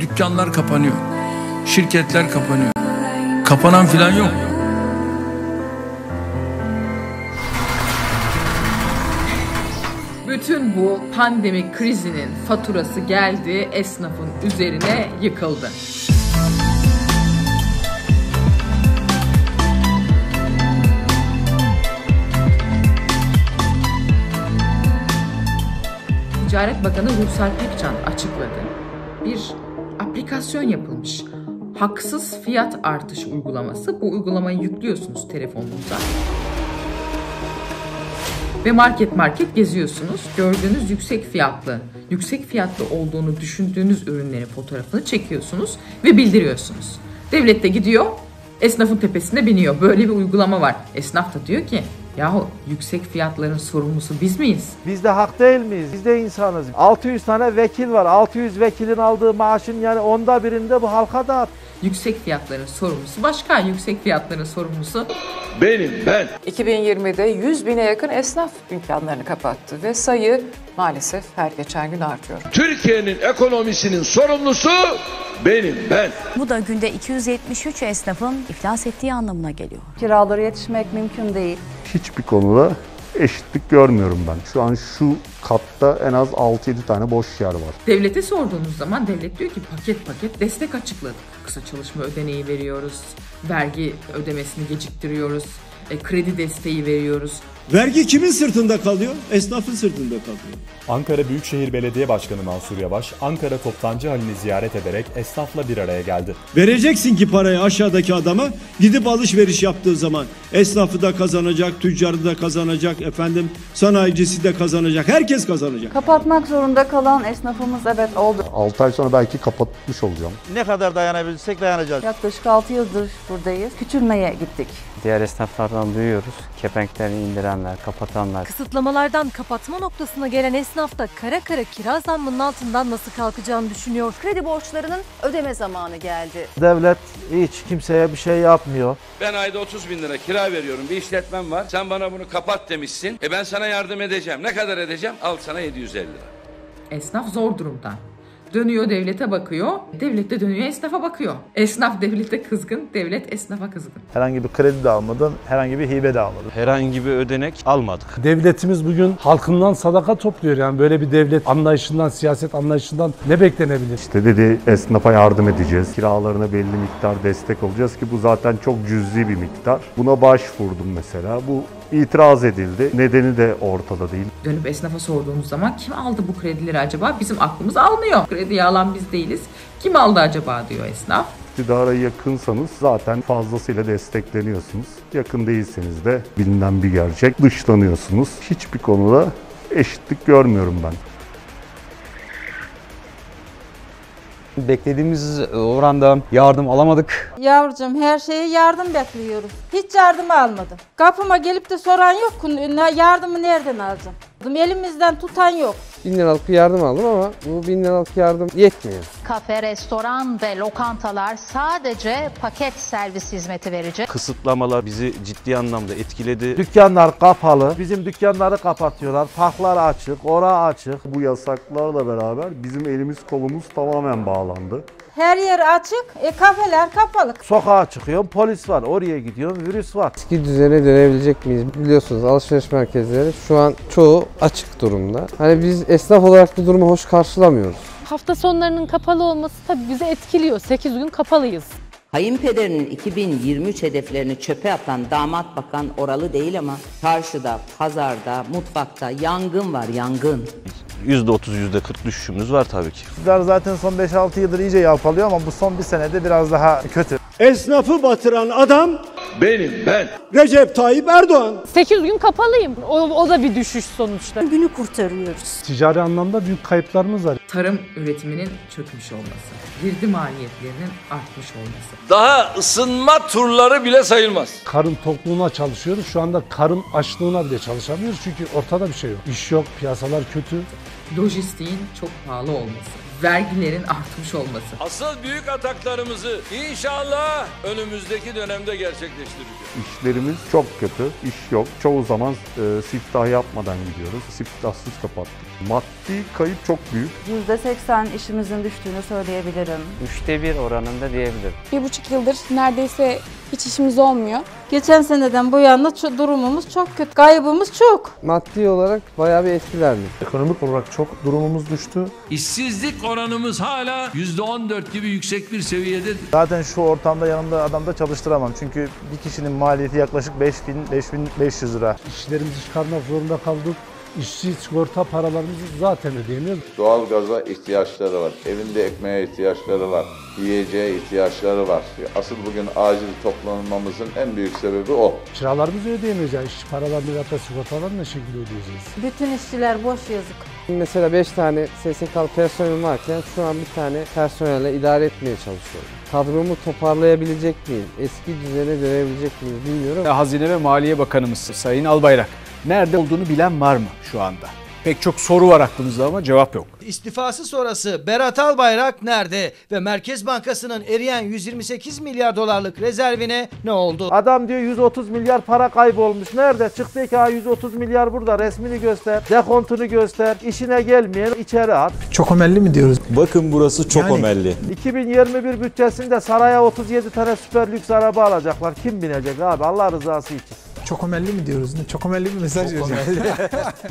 dükkanlar kapanıyor. Şirketler kapanıyor. Kapanan filan yok. Bütün bu pandemi krizinin faturası geldi, esnafın üzerine yıkıldı. Ticaret Bakanı Ruhsar Pekcan açıkladı. Bir aplikasyon yapılmış. Haksız fiyat artış uygulaması. Bu uygulamayı yüklüyorsunuz telefonunuza. Ve market market geziyorsunuz. Gördüğünüz yüksek fiyatlı, yüksek fiyatlı olduğunu düşündüğünüz ürünlerin fotoğrafını çekiyorsunuz ve bildiriyorsunuz. Devlet de gidiyor, esnafın tepesine biniyor. Böyle bir uygulama var. Esnaf da diyor ki, yahu yüksek fiyatların sorumlusu biz miyiz? Biz de hak değil miyiz? Biz de insanız. 600 tane vekil var. 600 vekilin aldığı maaşın yani onda birinde bu halka dağıt. Yüksek fiyatların sorumlusu başka, yüksek fiyatların sorumlusu Benim ben. 2020'de 100 bine yakın esnaf dükkanlarını kapattı ve sayı maalesef her geçen gün artıyor. Türkiye'nin ekonomisinin sorumlusu benim ben. Bu da günde 273 esnafın iflas ettiği anlamına geliyor. Kiralara yetişmek mümkün değil. hiçbir konuda eşitlik görmüyorum ben. Şu an şu katta en az 6-7 tane boş yer var. Devlete sorduğunuz zaman devlet diyor ki paket paket destek açıkladık. Kısa çalışma ödeneği veriyoruz, vergi ödemesini geciktiriyoruz, e, kredi desteği veriyoruz. Vergi kimin sırtında kalıyor? Esnafın sırtında kalıyor. Ankara Büyükşehir Belediye Başkanı Mansur Yavaş, Ankara Toptancı Halini ziyaret ederek esnafla bir araya geldi. Vereceksin ki parayı aşağıdaki adama gidip alışveriş yaptığı zaman esnafı da kazanacak, tüccarı da kazanacak, efendim sanayicisi de kazanacak, herkes kazanacak. Kapatmak zorunda kalan esnafımız evet oldu. 6 ay sonra belki kapatmış olacağım. Ne kadar dayanabilirsek dayanacağız. Yaklaşık 6 yıldır buradayız. Küçülmeye gittik. Diğer esnaflardan duyuyoruz. Kepenklerini indirenler, kapatanlar. Kısıtlamalardan kapatma noktasına gelen esnaf da kara kara kira zammının altından nasıl kalkacağını düşünüyor. Kredi borçlarının ödeme zamanı geldi. Devlet hiç kimseye bir şey yapmıyor. Ben ayda 30 bin lira kira veriyorum. Bir işletmem var. Sen bana bunu kapat demişsin. E ben sana yardım edeceğim. Ne kadar edeceğim? Al sana 750 lira. Esnaf zor durumda. Dönüyor devlete bakıyor, devlet de dönüyor esnafa bakıyor. Esnaf devlete kızgın, devlet esnafa kızgın. Herhangi bir kredi de almadım, herhangi bir hibe de almadım. Herhangi bir ödenek almadık. Devletimiz bugün halkından sadaka topluyor. Yani böyle bir devlet anlayışından, siyaset anlayışından ne beklenebilir? İşte dedi esnafa yardım edeceğiz. Kiralarına belli miktar destek olacağız ki bu zaten çok cüzi bir miktar. Buna başvurdum mesela. Bu itiraz edildi. Nedeni de ortada değil. Dönüp esnafa sorduğumuz zaman kim aldı bu kredileri acaba? Bizim aklımız almıyor. Krediyi alan biz değiliz. Kim aldı acaba diyor esnaf. İktidara yakınsanız zaten fazlasıyla destekleniyorsunuz. Yakın değilseniz de bilinen bir gerçek dışlanıyorsunuz. Hiçbir konuda eşitlik görmüyorum ben. Beklediğimiz oranda yardım alamadık. Yavrucuğum her şeye yardım bekliyoruz. Hiç yardım almadım. Kapıma gelip de soran yok. Yardımı nereden alacağım? Elimizden tutan yok. 1000 liralık bir yardım aldım ama bu 1000 liralık yardım yetmiyor. Kafe, restoran ve lokantalar sadece paket servis hizmeti verecek. Kısıtlamalar bizi ciddi anlamda etkiledi. Dükkanlar kapalı. Bizim dükkanları kapatıyorlar. Parklar açık, ora açık. Bu yasaklarla beraber bizim elimiz kolumuz tamamen bağlandı. Her yer açık, e, kafeler kapalı. Sokağa çıkıyorum, polis var. Oraya gidiyorum, virüs var. Eski düzene dönebilecek miyiz? Biliyorsunuz alışveriş merkezleri şu an çoğu açık durumda. Hani biz esnaf olarak bu durumu hoş karşılamıyoruz. Hafta sonlarının kapalı olması tabii bizi etkiliyor. 8 gün kapalıyız. Kayınpederinin 2023 hedeflerini çöpe atan damat bakan oralı değil ama çarşıda, pazarda, mutfakta yangın var yangın. %30, %40 düşüşümüz var tabii ki. Sizler zaten son 5-6 yıldır iyice yalpalıyor ama bu son bir senede biraz daha kötü. Esnafı batıran adam Benim ben. Recep Tayyip Erdoğan. 8 gün kapalıyım. O, o da bir düşüş sonuçta. Günü kurtarıyoruz. Ticari anlamda büyük kayıplarımız var. Tarım üretiminin çökmüş olması, girdi maliyetlerinin artmış olması. Daha ısınma turları bile sayılmaz. Karın tokluğuna çalışıyoruz. Şu anda karın açlığına bile çalışamıyoruz. Çünkü ortada bir şey yok. İş yok, piyasalar kötü. Lojistiğin çok pahalı olması, vergilerin artmış olması. Asıl büyük ataklarımızı inşallah önümüzdeki dönemde gerçekleştireceğiz. İşlerimiz çok kötü, iş yok. Çoğu zaman e, siftah yapmadan gidiyoruz. Siftahsız kapattık. Maddi kayıp çok büyük. %80 işimizin düştüğünü söyleyebilirim. Üçte bir oranında diyebilirim. Bir buçuk yıldır neredeyse hiç işimiz olmuyor. Geçen seneden bu yana ço- durumumuz çok kötü. Kaybımız çok. Maddi olarak bayağı bir etkilendik. Ekonomik olarak çok durumumuz düştü. İşsizlik oranımız hala %14 gibi yüksek bir seviyede. Zaten şu ortamda yanımda adam da çalıştıramam. Çünkü bir kişinin maliyeti yaklaşık 5000-5500 lira. İşlerimizi çıkarmak zorunda kaldık. İşçi sigorta paralarımızı zaten ödeyemiyoruz. Doğal gaza ihtiyaçları var. Evinde ekmeğe ihtiyaçları var. Yiyeceğe ihtiyaçları var. Asıl bugün acil toplanmamızın en büyük sebebi o. Kiralarımızı ödeyemiyoruz yani işçi paralarını ve hatta sigortalarını ne şekilde ödeyeceğiz? Bütün işçiler boş yazık. Mesela 5 tane SSK'lı personel varken şu an bir tane personelle idare etmeye çalışıyorum. Kadromu toparlayabilecek miyim? Eski düzene dönebilecek miyiz bilmiyorum. Hazine ve Maliye Bakanımız Sayın Albayrak nerede olduğunu bilen var mı şu anda? Pek çok soru var aklımızda ama cevap yok. İstifası sonrası Berat Albayrak nerede ve Merkez Bankası'nın eriyen 128 milyar dolarlık rezervine ne oldu? Adam diyor 130 milyar para kaybolmuş. Nerede? Çıktı ki ha 130 milyar burada. Resmini göster. Dekontunu göster. İşine gelmeyen içeri at. Çok omelli mi diyoruz? Bakın burası çok Yani- omelli. 2021 bütçesinde saraya 37 tane süper lüks araba alacaklar. Kim binecek abi Allah rızası için? Çok omelli mi diyoruz? Ne? Çok omelli bir mesaj vereceğim.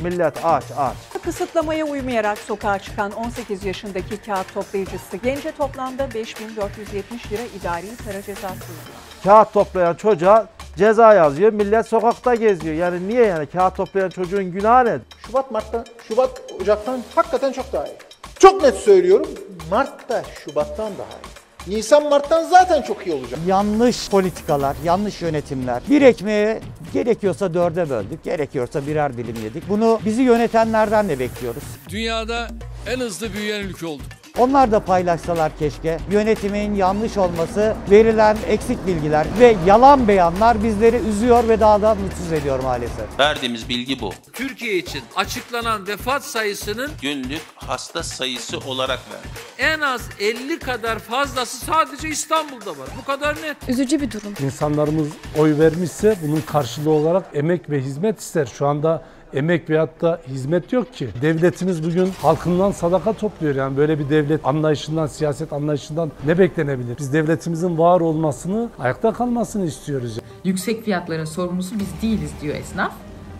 Millet aç aç. Kısıtlamaya uymayarak sokağa çıkan 18 yaşındaki kağıt toplayıcısı gence toplamda 5470 lira idari para cezası uyguladı. Kağıt toplayan çocuğa ceza yazıyor. Millet sokakta geziyor. Yani niye yani kağıt toplayan çocuğun günahı ne? Şubat, Mart'tan, Şubat, Ocak'tan hakikaten çok daha iyi. Çok net söylüyorum, Mart'ta Şubat'tan daha iyi. Nisan, Mart'tan zaten çok iyi olacak. Yanlış politikalar, yanlış yönetimler. Bir ekmeği gerekiyorsa dörde böldük, gerekiyorsa birer dilim yedik. Bunu bizi yönetenlerden de bekliyoruz. Dünyada en hızlı büyüyen ülke olduk. Onlar da paylaşsalar keşke. Yönetimin yanlış olması, verilen eksik bilgiler ve yalan beyanlar bizleri üzüyor ve daha da mutsuz ediyor maalesef. Verdiğimiz bilgi bu. Türkiye için açıklanan vefat sayısının Günlük hasta sayısı olarak verdik. en az 50 kadar fazlası sadece İstanbul'da var. Bu kadar net. Üzücü bir durum. İnsanlarımız oy vermişse bunun karşılığı olarak emek ve hizmet ister. Şu anda emek veyahut da hizmet yok ki. Devletimiz bugün halkından sadaka topluyor. Yani böyle bir devlet anlayışından, siyaset anlayışından ne beklenebilir? Biz devletimizin var olmasını, ayakta kalmasını istiyoruz. Yüksek fiyatların sorumlusu biz değiliz diyor esnaf.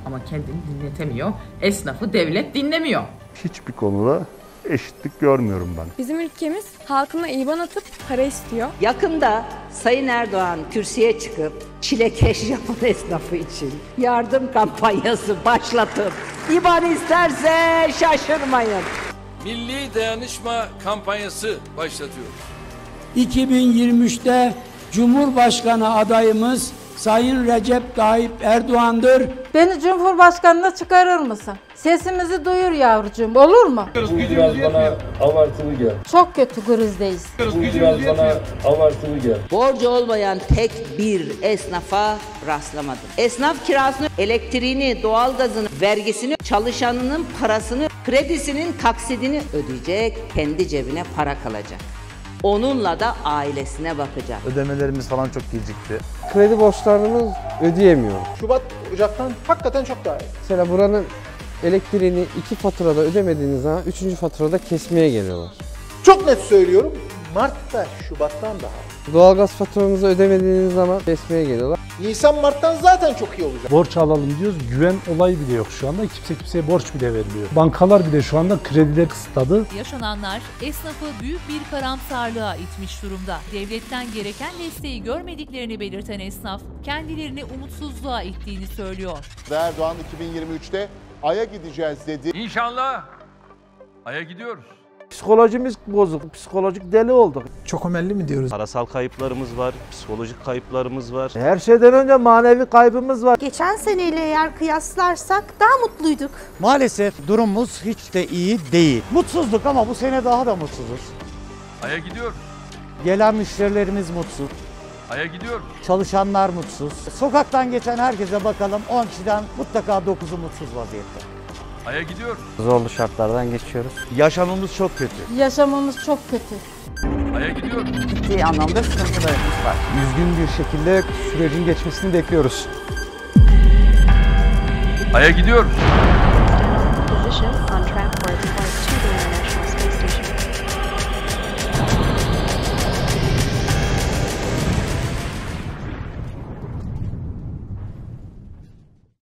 Ama kendini dinletemiyor. Esnafı devlet dinlemiyor. Hiçbir konuda eşitlik görmüyorum ben. Bizim ülkemiz halkına IBAN atıp para istiyor. Yakında Sayın Erdoğan kürsüye çıkıp çilekeş yapan esnafı için yardım kampanyası başlatıp İban isterse şaşırmayın. Milli Dayanışma kampanyası başlatıyoruz. 2023'te Cumhurbaşkanı adayımız Sayın Recep Tayyip Erdoğan'dır. Beni Cumhurbaşkanına çıkarır mısın? Sesimizi duyur yavrucuğum olur mu? Biraz bana abartılı gel. Çok kötü krizdeyiz. Biraz bana abartılı gel. Borcu olmayan tek bir esnafa rastlamadım. Esnaf kirasını, elektriğini, doğalgazını, vergisini, çalışanının parasını, kredisinin taksidini ödeyecek, kendi cebine para kalacak. Onunla da ailesine bakacak. Ödemelerimiz falan çok gecikti. Kredi borçlarımız ödeyemiyor. Şubat, Ocak'tan hakikaten çok daha iyi. Mesela buranın elektriğini iki faturada ödemediğiniz zaman üçüncü faturada kesmeye geliyorlar. Çok net söylüyorum, Mart'ta Şubat'tan daha iyi. Doğalgaz faturanızı ödemediğiniz zaman kesmeye geliyorlar. Nisan, Mart'tan zaten çok iyi olacak. Borç alalım diyoruz. Güven olayı bile yok şu anda. Kimse kimseye borç bile vermiyor. Bankalar bile şu anda kredileri kısıtladı. Yaşananlar esnafı büyük bir karamsarlığa itmiş durumda. Devletten gereken desteği görmediklerini belirten esnaf, kendilerini umutsuzluğa ittiğini söylüyor. Erdoğan 2023'te Ay'a gideceğiz dedi. İnşallah Ay'a gidiyoruz. Psikolojimiz bozuk. Psikolojik deli olduk. Çok omelli mi diyoruz? Parasal kayıplarımız var, psikolojik kayıplarımız var. Her şeyden önce manevi kaybımız var. Geçen seneyle eğer kıyaslarsak daha mutluyduk. Maalesef durumumuz hiç de iyi değil. Mutsuzluk ama bu sene daha da mutsuzuz. Ay'a gidiyoruz. Gelen müşterilerimiz mutsuz. Ay'a gidiyoruz. Aya gidiyoruz. Zorlu şartlardan geçiyoruz. Yaşamımız çok kötü. Yaşamımız çok kötü. Aya gidiyoruz. Ciddi anlamda sıkıntılarımız var. Düzgün bir şekilde sürecin geçmesini bekliyoruz. Aya gidiyoruz. Position on track